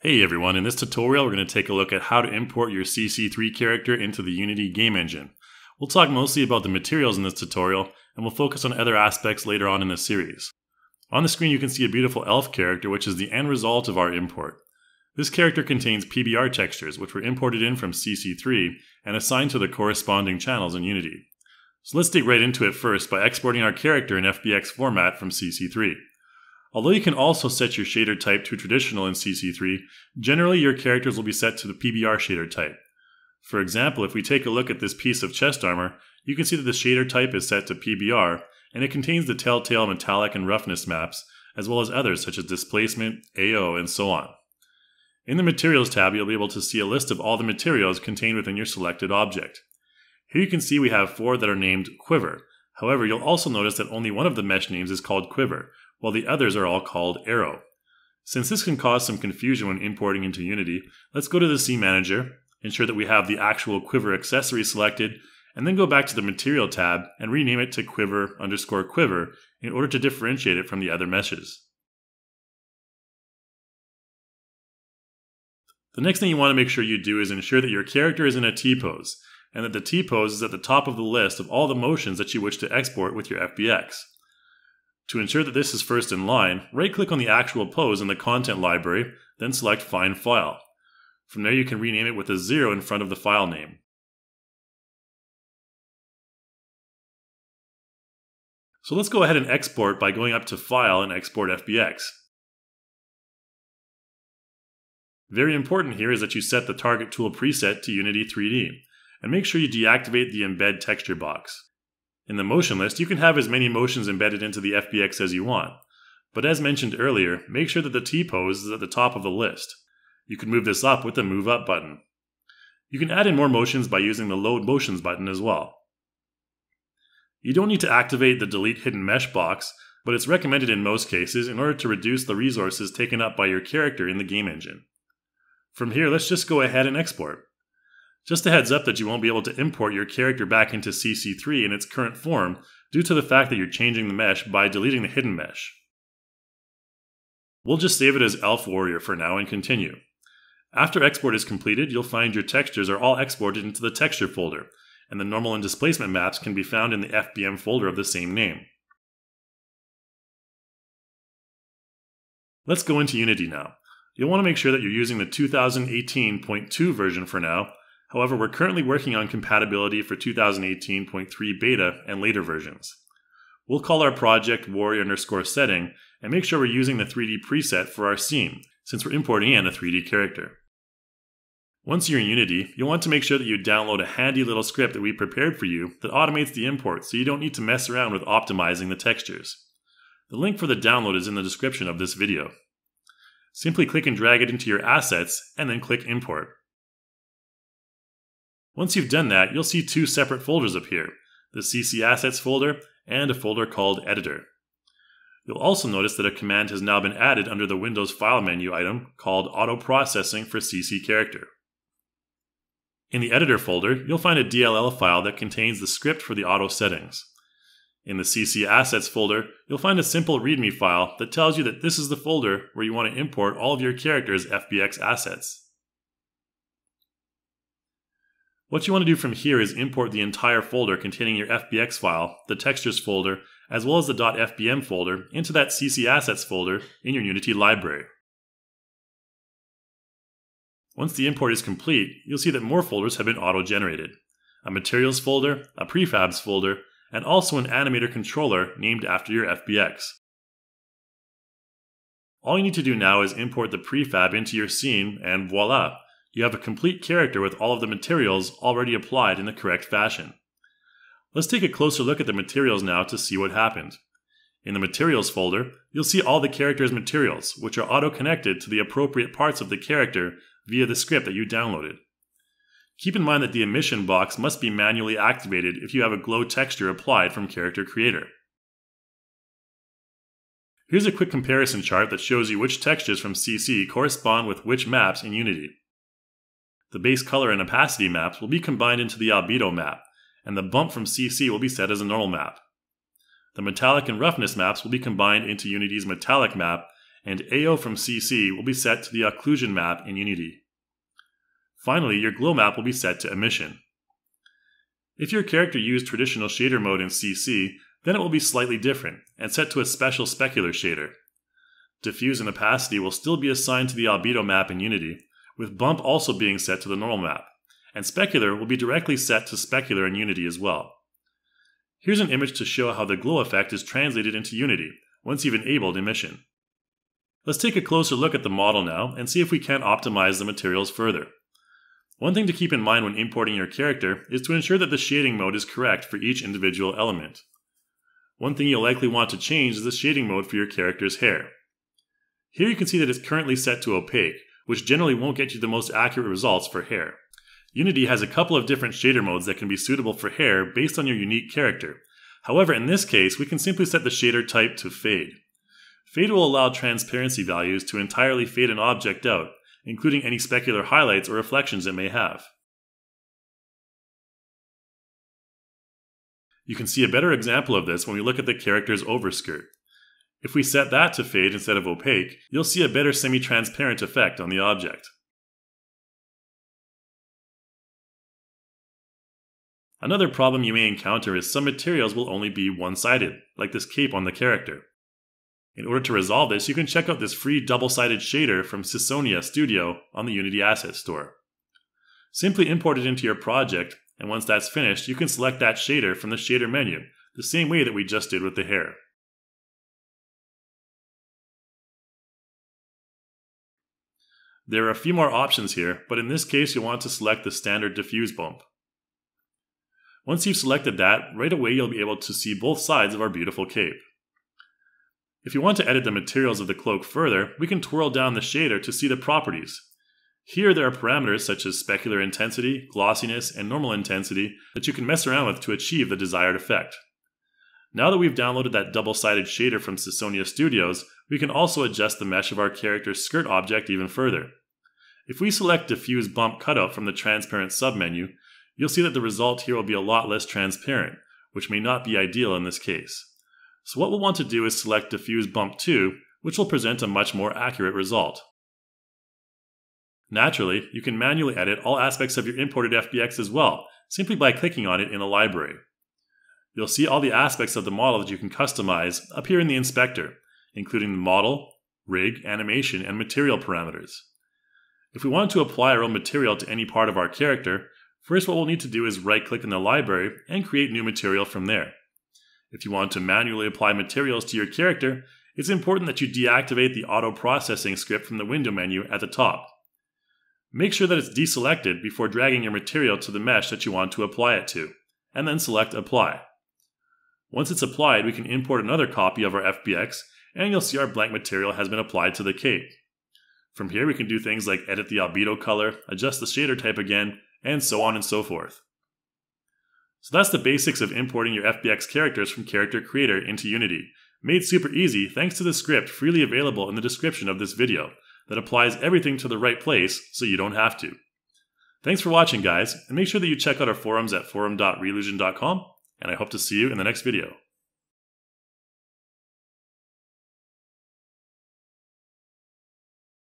Hey everyone, in this tutorial we're going to take a look at how to import your CC3 character into the Unity game engine. We'll talk mostly about the materials in this tutorial, and we'll focus on other aspects later on in the series. On the screen you can see a beautiful elf character which is the end result of our import. This character contains PBR textures which were imported in from CC3 and assigned to the corresponding channels in Unity. So let's dig right into it first by exporting our character in FBX format from CC3. Although you can also set your shader type to traditional in CC3, generally your characters will be set to the PBR shader type. For example, if we take a look at this piece of chest armor, you can see that the shader type is set to PBR, and it contains the telltale metallic and roughness maps, as well as others such as displacement, AO, and so on. In the Materials tab, you'll be able to see a list of all the materials contained within your selected object. Here you can see we have four that are named Quiver. However, you'll also notice that only one of the mesh names is called Quiver, while the others are all called arrow. Since this can cause some confusion when importing into Unity, let's go to the Scene Manager, ensure that we have the actual Quiver accessory selected, and then go back to the Material tab and rename it to Quiver underscore Quiver in order to differentiate it from the other meshes. The next thing you want to make sure you do is ensure that your character is in a T-pose, and that the T-pose is at the top of the list of all the motions that you wish to export with your FBX. To ensure that this is first in line, right-click on the actual pose in the content library, then select Find File. From there you can rename it with a zero in front of the file name. So let's go ahead and export by going up to File and Export FBX. Very important here is that you set the Target Tool preset to Unity 3D, and make sure you deactivate the Embed texture box. In the motion list, you can have as many motions embedded into the FBX as you want. But as mentioned earlier, make sure that the T-pose is at the top of the list. You can move this up with the Move Up button. You can add in more motions by using the Load Motions button as well. You don't need to activate the Delete Hidden Mesh box, but it's recommended in most cases in order to reduce the resources taken up by your character in the game engine. From here, let's just go ahead and export. Just a heads up that you won't be able to import your character back into CC3 in its current form due to the fact that you're changing the mesh by deleting the hidden mesh. We'll just save it as Elf Warrior for now and continue. After export is completed, you'll find your textures are all exported into the texture folder, and the normal and displacement maps can be found in the FBM folder of the same name. Let's go into Unity now. You'll want to make sure that you're using the 2018.2 version for now, However, we're currently working on compatibility for 2018.3 beta and later versions. We'll call our project warrior underscore setting and make sure we're using the 3D preset for our scene, since we're importing in a 3D character. Once you're in Unity, you'll want to make sure that you download a handy little script that we prepared for you that automates the import so you don't need to mess around with optimizing the textures. The link for the download is in the description of this video. Simply click and drag it into your assets and then click import. Once you've done that, you'll see two separate folders appear, the CC Assets folder and a folder called Editor. You'll also notice that a command has now been added under the Windows File menu item called Auto Processing for CC Character. In the Editor folder, you'll find a DLL file that contains the script for the auto settings. In the CC Assets folder, you'll find a simple README file that tells you that this is the folder where you want to import all of your character's FBX assets. What you want to do from here is import the entire folder containing your FBX file, the textures folder, as well as the .fbm folder into that CC Assets folder in your Unity library. Once the import is complete, you'll see that more folders have been auto-generated. A Materials folder, a Prefabs folder, and also an Animator controller named after your FBX. All you need to do now is import the prefab into your scene, and voila! You have a complete character with all of the materials already applied in the correct fashion. Let's take a closer look at the materials now to see what happened. In the Materials folder, you'll see all the character's materials, which are auto-connected to the appropriate parts of the character via the script that you downloaded. Keep in mind that the emission box must be manually activated if you have a glow texture applied from Character Creator. Here's a quick comparison chart that shows you which textures from CC correspond with which maps in Unity. The base color and opacity maps will be combined into the albedo map, and the bump from CC will be set as a normal map. The metallic and roughness maps will be combined into Unity's metallic map, and AO from CC will be set to the occlusion map in Unity. Finally, your glow map will be set to emission. If your character used traditional shader mode in CC, then it will be slightly different and set to a special specular shader. Diffuse and opacity will still be assigned to the albedo map in Unity, with bump also being set to the normal map, and specular will be directly set to specular in Unity as well. Here's an image to show how the glow effect is translated into Unity once you've enabled emission. Let's take a closer look at the model now and see if we can't optimize the materials further. One thing to keep in mind when importing your character is to ensure that the shading mode is correct for each individual element. One thing you'll likely want to change is the shading mode for your character's hair. Here you can see that it's currently set to opaque, which generally won't get you the most accurate results for hair. Unity has a couple of different shader modes that can be suitable for hair based on your unique character. However, in this case, we can simply set the shader type to fade. Fade will allow transparency values to entirely fade an object out, including any specular highlights or reflections it may have. You can see a better example of this when we look at the character's overskirt. If we set that to fade instead of opaque, you'll see a better semi-transparent effect on the object. Another problem you may encounter is some materials will only be one-sided, like this cape on the character. In order to resolve this, you can check out this free double-sided shader from Ciconia Studio on the Unity Asset Store. Simply import it into your project, and once that's finished, you can select that shader from the shader menu, the same way that we just did with the hair. There are a few more options here, but in this case you'll want to select the standard diffuse bump. Once you've selected that, right away you'll be able to see both sides of our beautiful cape. If you want to edit the materials of the cloak further, we can twirl down the shader to see the properties. Here there are parameters such as specular intensity, glossiness, and normal intensity that you can mess around with to achieve the desired effect. Now that we've downloaded that double-sided shader from Ciconia Studios, we can also adjust the mesh of our character's skirt object even further. If we select Diffuse Bump Cutout from the Transparent submenu, you'll see that the result here will be a lot less transparent, which may not be ideal in this case. So what we'll want to do is select Diffuse Bump 2, which will present a much more accurate result. Naturally, you can manually edit all aspects of your imported FBX as well, simply by clicking on it in the library. You'll see all the aspects of the model that you can customize appear in the inspector, including the model, rig, animation, and material parameters. If we wanted to apply our own material to any part of our character, first what we'll need to do is right click in the library and create new material from there. If you want to manually apply materials to your character, it's important that you deactivate the auto processing script from the window menu at the top. Make sure that it's deselected before dragging your material to the mesh that you want to apply it to, and then select Apply. Once it's applied, we can import another copy of our FBX, and you'll see our blank material has been applied to the cape. From here, we can do things like edit the albedo color, adjust the shader type again, and so on and so forth. So that's the basics of importing your FBX characters from Character Creator into Unity, made super easy thanks to the script freely available in the description of this video that applies everything to the right place so you don't have to. Thanks for watching guys, and make sure that you check out our forums at forum.reallusion.com, and I hope to see you in the next video.